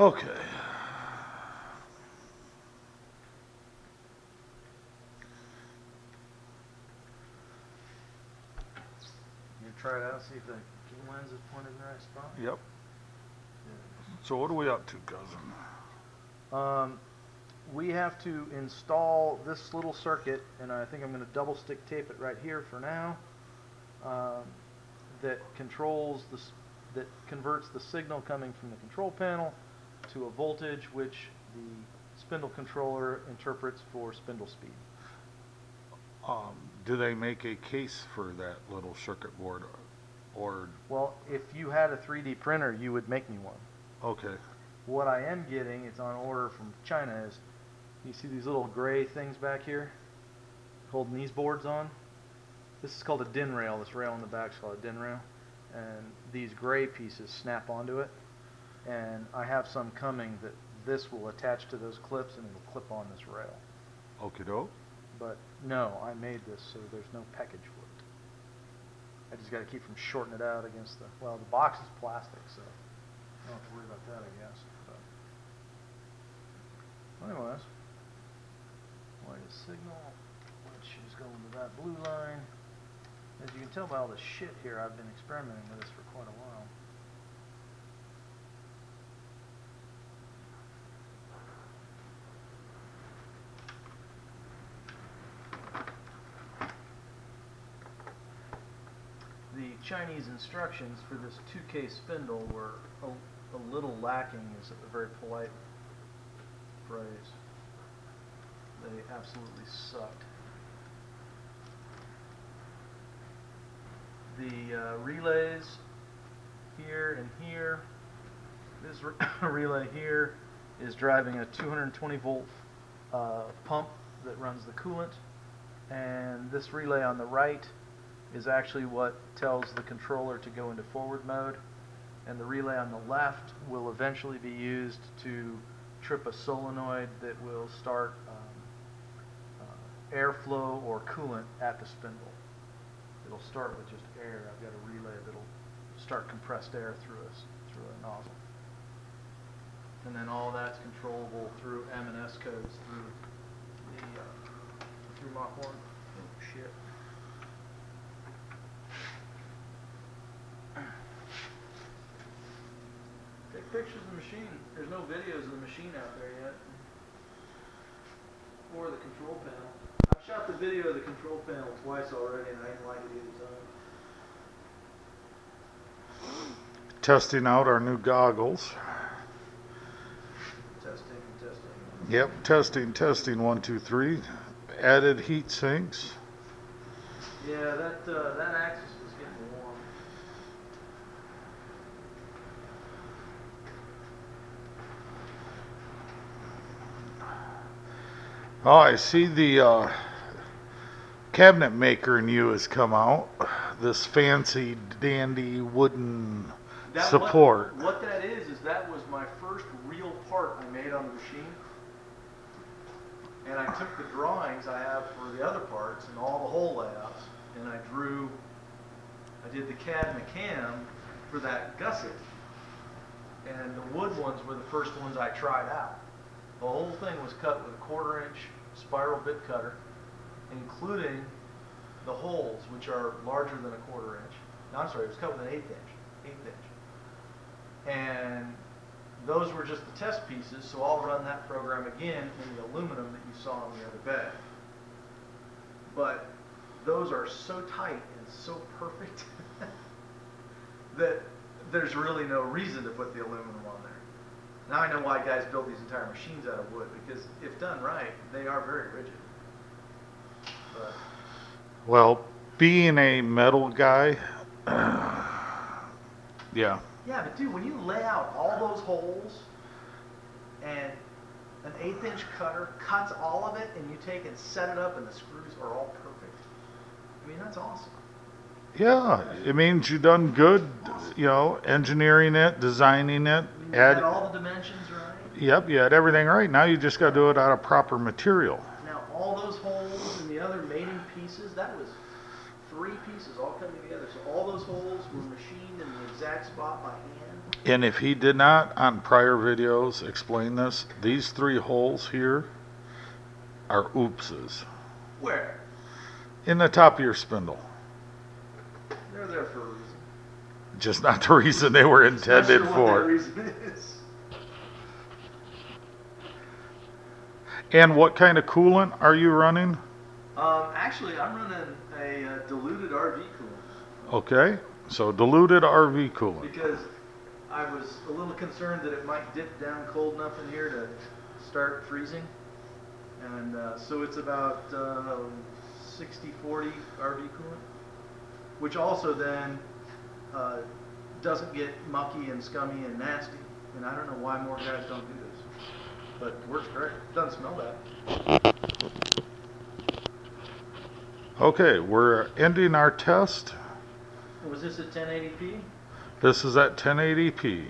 Okay. You try it out, and see if the lens is pointed in the right spot. Yep. So what are we up to, cousin? Um, we have to install this little circuit, and I think I'm going to double stick tape it right here for now. Um, that controls the, that converts the signal coming from the control panel to a voltage which the spindle controller interprets for spindle speed. Um, do they make a case for that little circuit board? Or, Well, if you had a 3D printer, you would make me one. okay, What I am getting, it's on order from China, is you see these little gray things back here holding these boards on? This is called a DIN rail. This rail in the back is called a DIN rail. And these gray pieces snap onto it. And I have some coming that this will attach to those clips and it'll clip on this rail. okey doke. But no, I made this so there's no peckage for it. I just got to keep from shorting it out against the, well, the box is plastic, so I don't have to worry about that, I guess. But anyways, white is signal, which is going to that blue line. As you can tell by all the shit here, I've been experimenting with this for quite a while. The Chinese instructions for this 2K spindle were a, a little lacking, is a very polite phrase. They absolutely sucked. The uh, relays here and here, this re- relay here is driving a 220 volt uh, pump that runs the coolant, and this relay on the right is actually what tells the controller to go into forward mode, and the relay on the left will eventually be used to trip a solenoid that will start um, uh, airflow or coolant at the spindle. It'll start with just air. I've got a relay that'll start compressed air through a, through a nozzle. And then all that's controllable through M and S codes through the, uh, through Mach 1. Oh, shit. Take pictures of the machine. There's no videos of the machine out there yet. Or the control panel. I've shot the video of the control panel twice already and I didn't like it either time. Testing out our new goggles. Testing testing. Yep, testing, testing, one, two, three. Added heat sinks. Yeah, that, uh, that axis was getting warm. Oh, I see the uh, cabinet maker in you has come out. This fancy dandy wooden That support. What, that is, is that was my first real part I made on the machine. And I took the drawings I have for the other parts and all the hole layouts, and I drew, I did the CAD and the cam for that gusset. And the wood ones were the first ones I tried out. The whole thing was cut with a quarter inch spiral bit cutter, including the holes, which are larger than a quarter inch. No, I'm sorry, it was cut with an eighth inch, eighth inch. And those were just the test pieces, so I'll run that program again in the aluminum that you saw on the other bed. But those are so tight and so perfect that there's really no reason to put the aluminum on there. Now I know why guys build these entire machines out of wood, because if done right, they are very rigid. But Well, being a metal guy, yeah. Yeah, but dude, when you lay out all those holes and an eighth inch cutter cuts all of it and you take and set it up and the screws are all perfect. I mean, that's awesome. Yeah, it means you've done good, you know, engineering it, designing it, You had all the dimensions right. yep, you had everything right. Now you just gotta do it out of proper material. Now, all those holes and the other mating pieces, that was three pieces all coming together. So all those holes were machined in the exact spot by hand. And if he did not on prior videos explain this, these three holes here are oopses Where? in the top of your spindle. They're there for. Just not the reason they were intended for. And what kind of coolant are you running? Um, actually, I'm running a uh, diluted RV coolant Okay, so diluted RV coolant. because I was a little concerned that it might dip down cold enough in here to start freezing. And uh, so it's about uh, 60 40 RV coolant, which also then uh, doesn't get mucky and scummy and nasty. And I don't know why more guys don't do this, but it works great. Doesn't smell bad. Okay, we're ending our test. Was this at 1080p? This is at 1080p.